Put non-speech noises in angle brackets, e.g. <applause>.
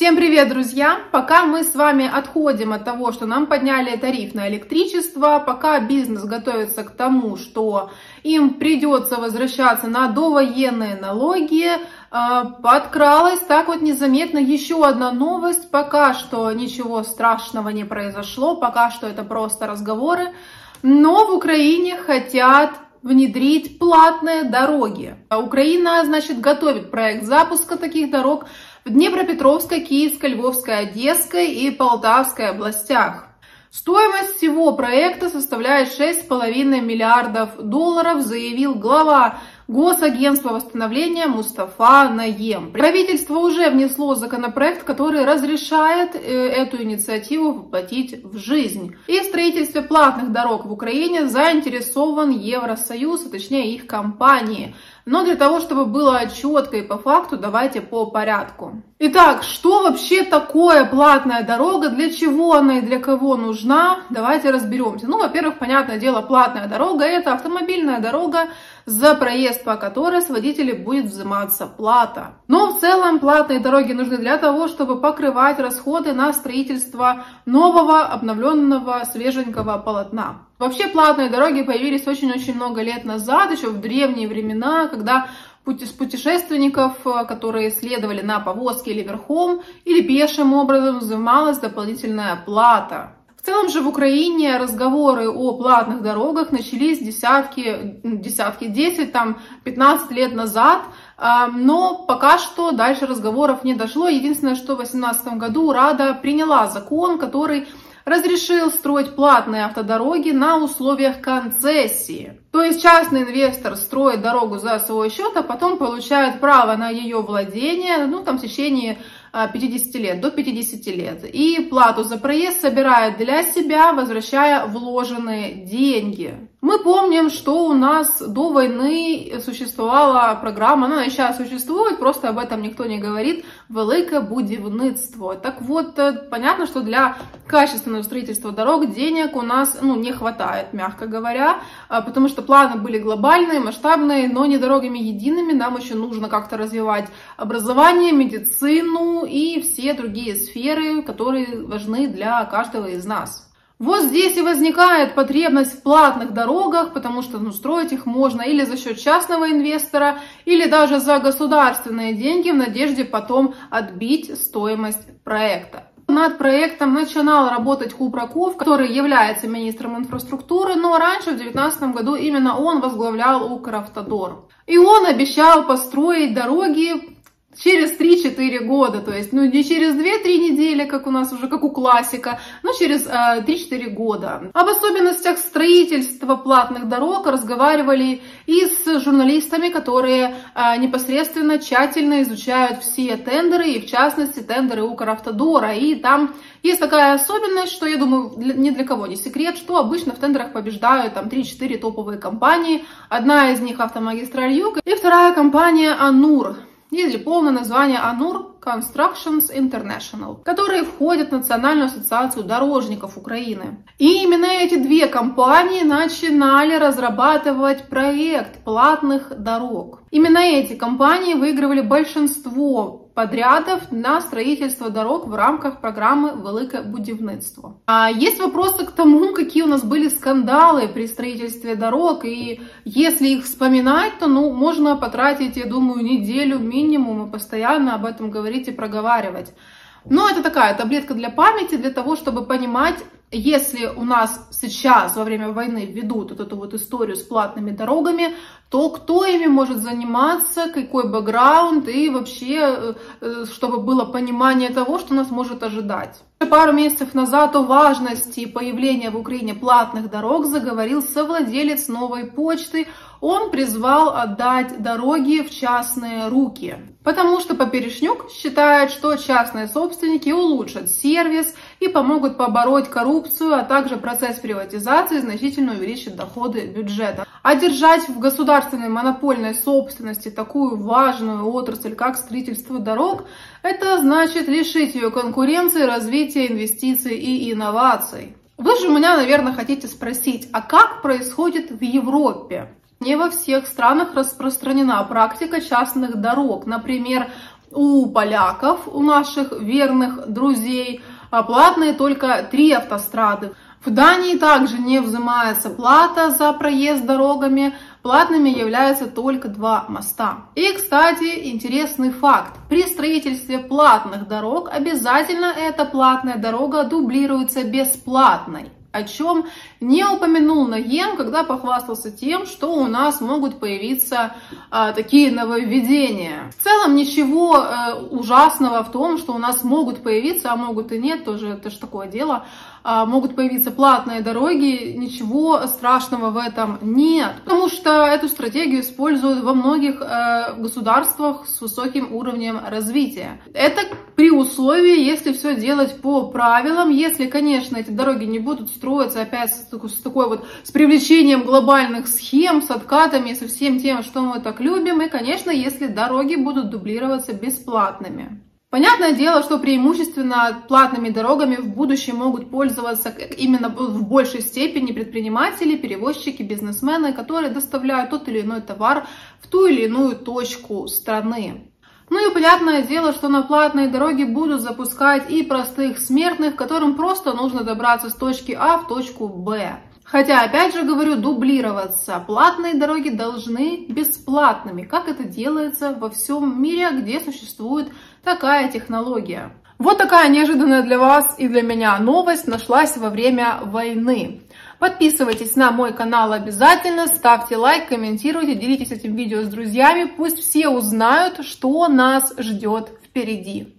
Всем привет, друзья! Пока мы с вами отходим от того, что нам подняли тариф на электричество, пока бизнес готовится к тому, что им придется возвращаться на довоенные налоги, а, подкралась так вот незаметно еще одна новость. Пока что ничего страшного не произошло, пока что это просто разговоры. Но в Украине хотят внедрить платные дороги. Украина, значит, готовит проект запуска таких дорог в Днепропетровской, Киевской, Львовской, Одесской и Полтавской областях. Стоимость всего проекта составляет 6,5 миллиардов долларов, заявил глава Госагентства восстановления Мустафа Наем. Правительство уже внесло законопроект, который разрешает э, эту инициативу воплотить в жизнь. И в строительстве платных дорог в Украине заинтересован Евросоюз, а точнее их компании. Но для того, чтобы было четко и по факту, давайте по порядку. Итак, что вообще такое платная дорога, для чего она и для кого нужна, давайте разберемся. Ну, во-первых, понятное дело, платная дорога – это автомобильная дорога, за проезд по которой с водителей будет взиматься плата. Но в целом платные дороги нужны для того, чтобы покрывать расходы на строительство нового, обновленного, свеженького полотна. Вообще платные дороги появились очень-очень много лет назад, еще в древние времена, когда с путешественников, которые следовали на повозке или верхом, или пешим образом взималась дополнительная плата. В целом же в Украине разговоры о платных дорогах начались десятки, десятки 10, там 15 лет назад, но пока что дальше разговоров не дошло. Единственное, что в 2018 году Рада приняла закон, который разрешил строить платные автодороги на условиях концессии. То есть частный инвестор строит дорогу за свой счет, а потом получает право на ее владение, ну там в течение 50 а, лет, до 50 лет. И плату за проезд собирает для себя, возвращая вложенные деньги. Мы помним, что у нас до войны существовала программа, она сейчас существует, просто об этом никто не говорит, велике будівництво. Так вот, понятно, что для качественного строительства дорог денег у нас ну, не хватает, мягко говоря, а, потому что планы были глобальные, масштабные, но не дорогами едиными, нам еще нужно как-то развивать образование, медицину и все другие сферы, которые важны для каждого из нас. Вот здесь и возникает потребность в платных дорогах, потому что ну, строить их можно или за счет частного инвестора, или даже за государственные деньги в надежде потом отбить стоимость проекта. Над проектом начинал работать Купраков, который является министром инфраструктуры, но раньше, в 2019 году, именно он возглавлял Укравтодор. И он обещал построить дороги через 3-4 года, то есть, ну, не через 2-3 недели, как у нас уже, как у классика, но через э, 3-4 года. Об особенностях строительства платных дорог разговаривали и с журналистами, которые э, непосредственно тщательно изучают все тендеры, и в частности тендеры Укравтодора, и там есть такая особенность, что, я думаю, ни для кого не секрет, что обычно в тендерах побеждают там 3-4 топовые компании. Одна из них Автомагистраль Юг, и вторая компания Анур или полное название Анур Constructions International, которые входят в Национальную ассоциацию дорожников Украины. И именно эти две компании начинали разрабатывать проект платных дорог. Именно эти компании выигрывали большинство подрядов на строительство дорог в рамках программы «Велике будівництво». А есть вопросы к тому, <laughs> какие у нас были скандалы при строительстве дорог, и если их вспоминать, то ну, можно потратить, я думаю, неделю минимум и постоянно об этом говорить и проговаривать. Но это такая таблетка для памяти, для того, чтобы понимать, если у нас сейчас во время войны ведут вот эту вот историю с платными дорогами, то кто ими может заниматься, какой бэкграунд и вообще, э, э, чтобы было понимание того, что нас может ожидать. Пару месяцев назад о важности появления в Украине платных дорог заговорил совладелец новой почты. Он призвал отдать дороги в частные руки. Потому что Поперечнюк считает, что частные собственники улучшат сервис и помогут побороть коррупцию, а также процесс приватизации значительно увеличит доходы бюджета. А держать в государственной монопольной собственности такую важную отрасль, как строительство дорог, это значит лишить ее конкуренции, развития инвестиций и инноваций. Вы же меня, наверное, хотите спросить, а как происходит в Европе? Не во всех странах распространена практика частных дорог. Например, у поляков, у наших верных друзей, а платные только три автострады. В Дании также не взимается плата за проезд дорогами, платными являются только два моста. И, кстати, интересный факт. При строительстве платных дорог обязательно эта платная дорога дублируется бесплатной о чем не упомянул Наем, когда похвастался тем, что у нас могут появиться а, такие нововведения. В целом ничего а, ужасного в том, что у нас могут появиться, а могут и нет, тоже это же такое дело, а, могут появиться платные дороги, ничего страшного в этом нет. Потому что эту стратегию используют во многих э, государствах с высоким уровнем развития. Это при условии, если все делать по правилам, если, конечно, эти дороги не будут строиться опять с, с такой вот, с привлечением глобальных схем, с откатами, со всем тем, что мы так любим, и, конечно, если дороги будут дублироваться бесплатными. Понятное дело, что преимущественно платными дорогами в будущем могут пользоваться именно в большей степени предприниматели, перевозчики, бизнесмены, которые доставляют тот или иной товар в ту или иную точку страны. Ну и понятное дело, что на платные дороги будут запускать и простых смертных, которым просто нужно добраться с точки А в точку Б. Хотя, опять же говорю, дублироваться. Платные дороги должны бесплатными, как это делается во всем мире, где существует такая технология. Вот такая неожиданная для вас и для меня новость нашлась во время войны. Подписывайтесь на мой канал обязательно, ставьте лайк, комментируйте, делитесь этим видео с друзьями. Пусть все узнают, что нас ждет впереди.